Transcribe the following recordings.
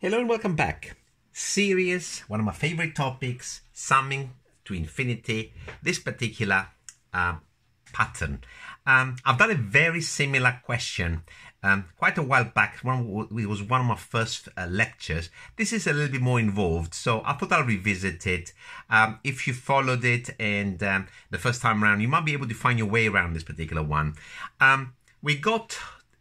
Hello and welcome back. Series, one of my favorite topics, summing to infinity, this particular uh, pattern. Um, I've done a very similar question um, quite a while back. One, it was one of my first uh, lectures. This is a little bit more involved, so I thought I'll revisit it. Um, if you followed it and um, the first time around, you might be able to find your way around this particular one. Um, we got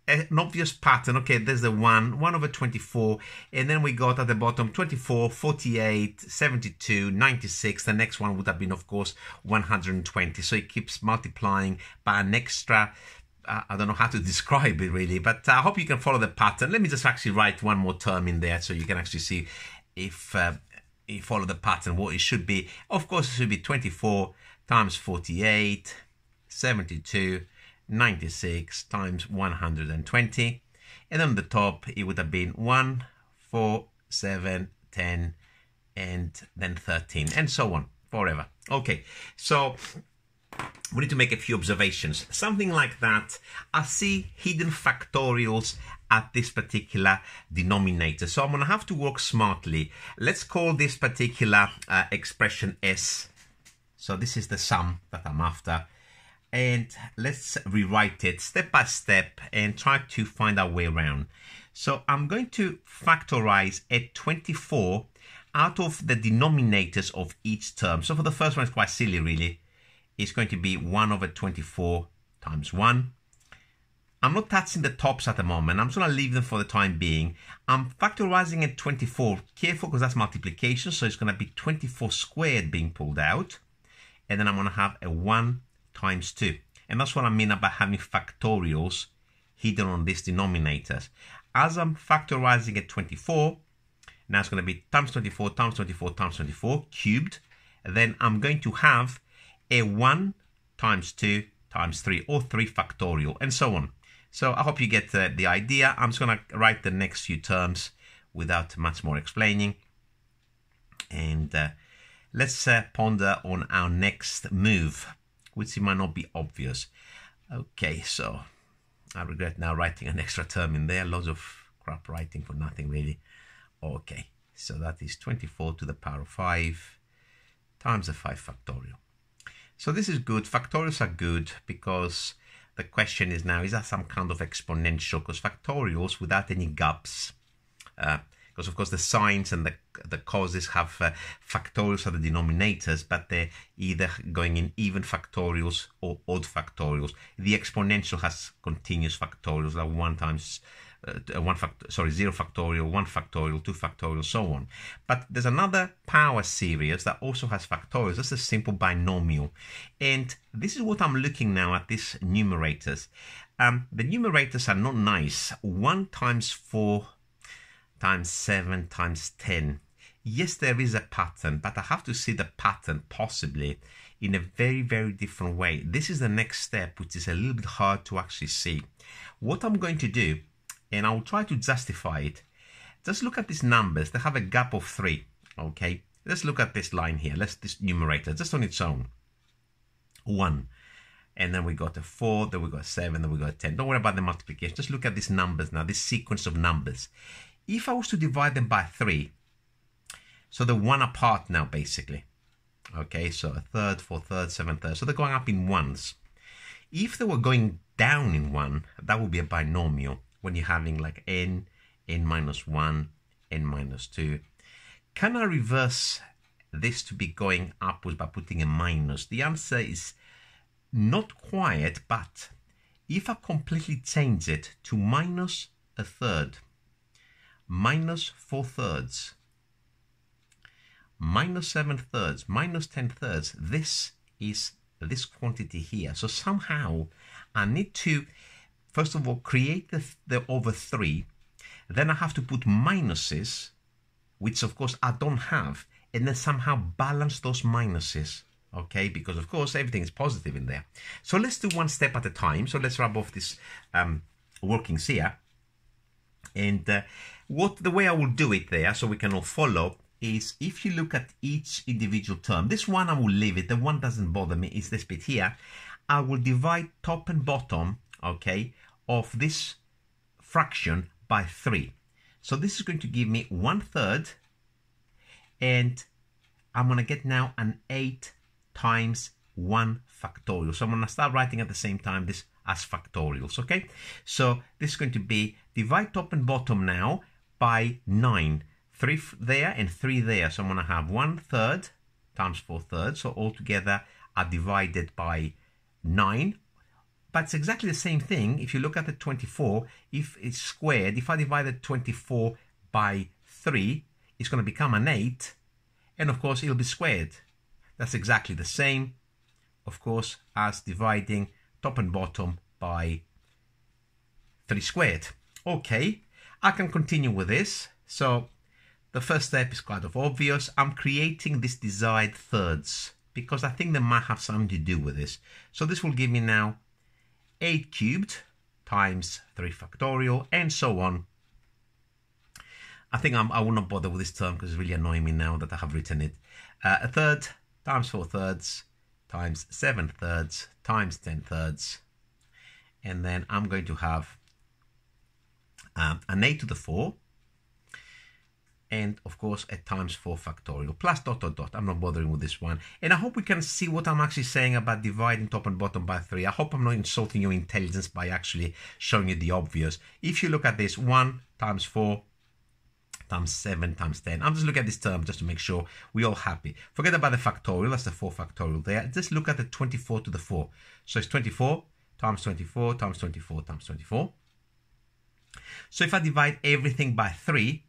an obvious pattern. Okay, there's the 1, 1 over 24, and then we got at the bottom 24, 48, 72, 96. The next one would have been, of course, 120. So it keeps multiplying by an extra. Uh, I don't know how to describe it really, but I hope you can follow the pattern. Let me just actually write one more term in there so you can actually see if uh, you follow the pattern what it should be. Of course, it should be 24 times 48, 72, 96 times 120. And on the top, it would have been 1, 4, 7, 10, and then 13, and so on, forever. Okay, so we need to make a few observations. Something like that, I see hidden factorials at this particular denominator. So I'm to have to work smartly. Let's call this particular uh, expression S. So this is the sum that I'm after and let's rewrite it step by step and try to find our way around. So I'm going to factorize a 24 out of the denominators of each term. So for the first one, it's quite silly really. It's going to be 1 over 24 times 1. I'm not touching the tops at the moment. I'm just going to leave them for the time being. I'm factorizing at 24. Careful because that's multiplication. So it's going to be 24 squared being pulled out. And then I'm going to have a 1 times 2. And that's what I mean about having factorials hidden on these denominators. As I'm factorizing at 24, now it's going to be times 24 times 24 times 24 cubed. Then I'm going to have a 1 times 2 times 3 or 3 factorial and so on. So I hope you get the, the idea. I'm just going to write the next few terms without much more explaining. And uh, let's uh, ponder on our next move which might not be obvious. Okay, so I regret now writing an extra term in there. Lots of crap writing for nothing really. Okay, so that is 24 to the power of 5 times the 5 factorial. So this is good. Factorials are good because the question is now, is that some kind of exponential? Because factorials without any gaps uh, because of course the sines and the the cosines have uh, factorials are the denominators, but they're either going in even factorials or odd factorials. The exponential has continuous factorials, like one times uh, one fact sorry zero factorial, one factorial, two factorial, so on. But there's another power series that also has factorials. That's a simple binomial, and this is what I'm looking now at these numerators. Um, the numerators are not nice. One times four times 7 times 10. Yes, there is a pattern, but I have to see the pattern possibly in a very, very different way. This is the next step, which is a little bit hard to actually see. What I'm going to do, and I'll try to justify it, just look at these numbers. They have a gap of 3, okay? Let's look at this line here. Let's this numerator, just on its own. 1 and then we got a 4, then we got a 7, then we got a 10. Don't worry about the multiplication. Just look at these numbers now, this sequence of numbers. If I was to divide them by 3, so they're one apart now, basically. Okay, so a third, four thirds, seven thirds. So they're going up in ones. If they were going down in one, that would be a binomial when you're having like n, n minus 1, n minus 2. Can I reverse this to be going upwards by putting a minus? The answer is not quite, but if I completely change it to minus a third, minus 4 thirds, minus 7 thirds, minus 10 thirds. This is this quantity here. So somehow I need to, first of all, create the, the over 3. Then I have to put minuses, which of course I don't have, and then somehow balance those minuses. Okay, because of course everything is positive in there. So let's do one step at a time. So let's rub off this um, workings here. And uh, what the way I will do it there, so we can all follow, is if you look at each individual term, this one I will leave it, the one doesn't bother me, is this bit here. I will divide top and bottom, okay, of this fraction by 3. So this is going to give me one third and I'm going to get now an 8 times 1 factorial. So I'm going to start writing at the same time this as factorials, okay? So this is going to be divide top and bottom now by 9. 3 there and 3 there. So I'm going to have 1 third times 4 thirds. So altogether are divided by 9. But it's exactly the same thing if you look at the 24. If it's squared, if I divide the 24 by 3, it's going to become an 8. And of course, it'll be squared. That's exactly the same, of course, as dividing top and bottom by 3 squared. Okay, I can continue with this. So the first step is kind of obvious. I'm creating these desired thirds because I think they might have something to do with this. So this will give me now 8 cubed times 3 factorial and so on. I think I'm, I will not bother with this term because it's really annoying me now that I have written it. Uh, a third times 4 thirds times 7 thirds times 10 thirds. And then I'm going to have um, an 8 to the 4 and of course a times 4 factorial plus dot dot dot. I'm not bothering with this one. And I hope we can see what I'm actually saying about dividing top and bottom by 3. I hope I'm not insulting your intelligence by actually showing you the obvious. If you look at this, 1 times 4 times 7 times 10. I'm just looking at this term just to make sure we're all happy. Forget about the factorial, that's the 4 factorial there. Just look at the 24 to the 4. So it's 24 times 24 times 24 times 24. So if I divide everything by 3,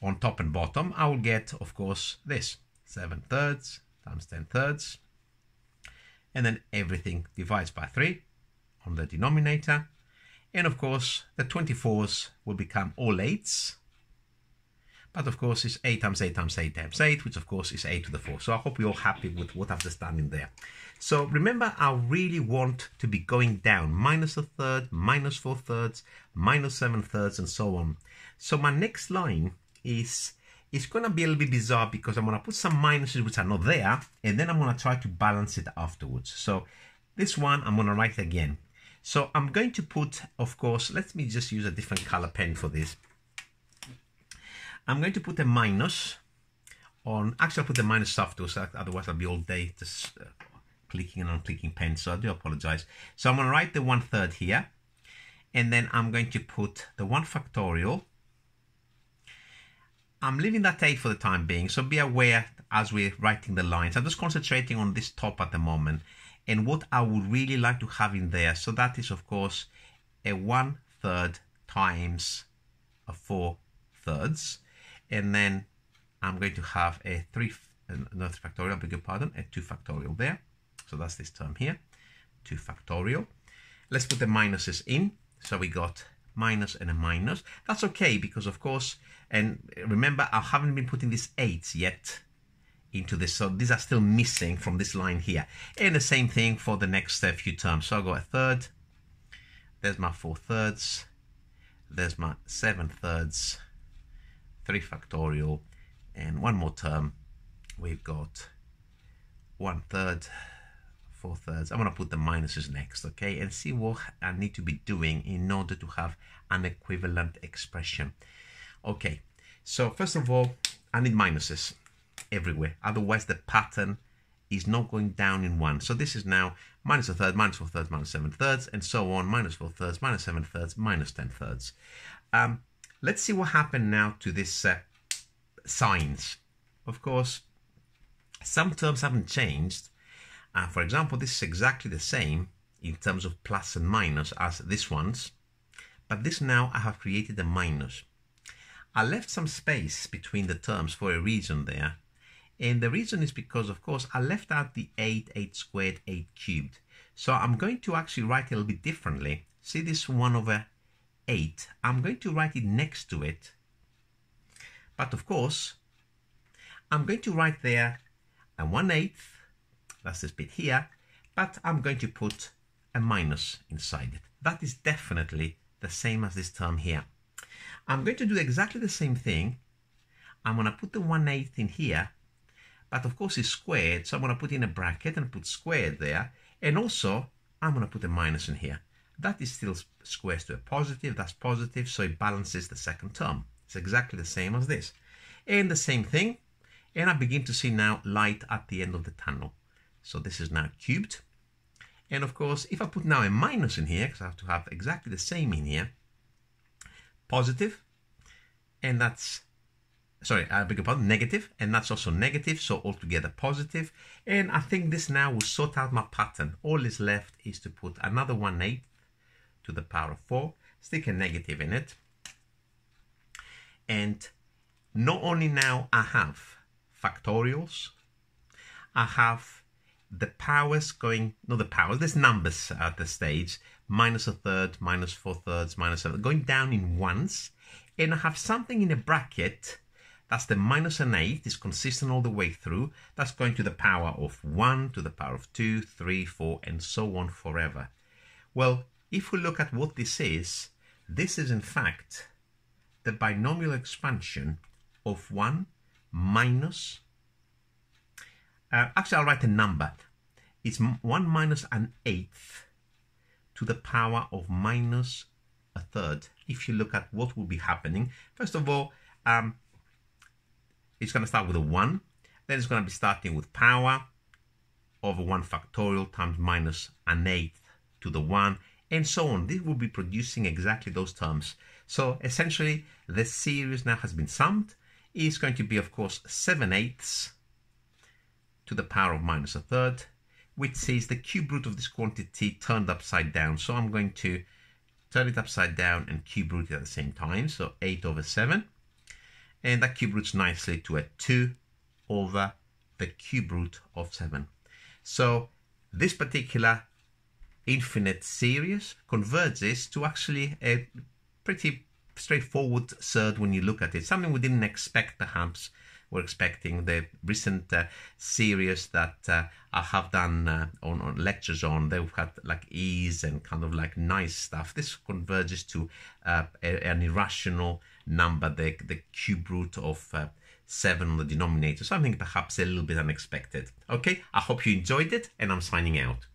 on top and bottom, I will get, of course, this 7 thirds times 10 thirds. And then everything divides by 3 on the denominator. And of course, the 24s will become all 8s. But of course, it's 8 times 8 times 8 times 8, which of course is 8 to the 4. So I hope you're all happy with what I've just done in there. So remember, I really want to be going down. Minus a third, minus 4 thirds, minus 7 thirds, and so on. So my next line is it's going to be a little bit bizarre because I'm going to put some minuses which are not there and then I'm going to try to balance it afterwards. So this one I'm going to write again. So I'm going to put, of course, let me just use a different color pen for this. I'm going to put a minus on, actually I'll put the minus afterwards, otherwise I'll be all day just uh, clicking and unclicking pen, so I do apologize. So I'm going to write the one third here, and then I'm going to put the one factorial I'm leaving that 8 for the time being, so be aware as we're writing the lines. I'm just concentrating on this top at the moment and what I would really like to have in there. So that is, of course, a 1 third times a 4 thirds. And then I'm going to have a 3, another factorial, I beg your pardon, a 2 factorial there. So that's this term here, 2 factorial. Let's put the minuses in. So we got minus and a minus. That's okay because of course, and remember I haven't been putting these eights yet into this, so these are still missing from this line here. And the same thing for the next uh, few terms. So I'll go a third, there's my four thirds, there's my seven thirds, three factorial, and one more term, we've got one third, four thirds. I'm to put the minuses next, okay, and see what I need to be doing in order to have an equivalent expression. Okay, so first of all, I need minuses everywhere. Otherwise, the pattern is not going down in one. So this is now minus a third, minus four thirds, minus seven thirds, and so on, minus four thirds, minus seven thirds, minus 10 thirds. Um, let's see what happened now to this uh, signs. Of course, some terms haven't changed, uh, for example, this is exactly the same in terms of plus and minus as this one's, but this now I have created a minus. I left some space between the terms for a reason there, and the reason is because, of course, I left out the 8, 8 squared, 8 cubed. So I'm going to actually write a little bit differently. See this 1 over 8? I'm going to write it next to it. But of course, I'm going to write there a 1 eighth that's this bit here, but I'm going to put a minus inside it. That is definitely the same as this term here. I'm going to do exactly the same thing. I'm going to put the 1 8 in here, but of course it's squared, so I'm going to put in a bracket and put squared there. And also, I'm going to put a minus in here. That is still squares to a positive, that's positive, so it balances the second term. It's exactly the same as this. And the same thing, and I begin to see now light at the end of the tunnel. So this is now cubed. And of course, if I put now a minus in here, because I have to have exactly the same in here, positive, and that's sorry, I beg your pardon, negative, and that's also negative, so altogether positive. And I think this now will sort out my pattern. All is left is to put another 1 8 to the power of 4, stick a negative in it. And not only now I have factorials, I have the powers going, not the powers, there's numbers at the stage, minus a third, minus four thirds, minus seven, going down in ones. And I have something in a bracket that's the minus an 8 is consistent all the way through. That's going to the power of 1, to the power of 2, 3, 4, and so on forever. Well, if we look at what this is, this is in fact the binomial expansion of 1 minus, uh, actually I'll write a number. It's 1 minus an eighth to the power of minus a third. If you look at what will be happening, first of all, um, it's going to start with a 1. Then it's going to be starting with power over 1 factorial times minus an eighth to the 1 and so on. This will be producing exactly those terms. So essentially, the series now has been summed. It's going to be, of course, 7 eighths to the power of minus a third, which is the cube root of this quantity turned upside down. So I'm going to turn it upside down and cube root it at the same time. So 8 over 7 and that cube roots nicely to a 2 over the cube root of 7. So this particular infinite series converges to actually a pretty straightforward surd when you look at it. Something we didn't expect perhaps. We're expecting the recent uh, series that uh, I have done uh, on, on, lectures on. They've had like ease and kind of like nice stuff. This converges to uh, a, an irrational number, the, the cube root of uh, 7 on the denominator. Something perhaps a little bit unexpected. Okay, I hope you enjoyed it and I'm signing out.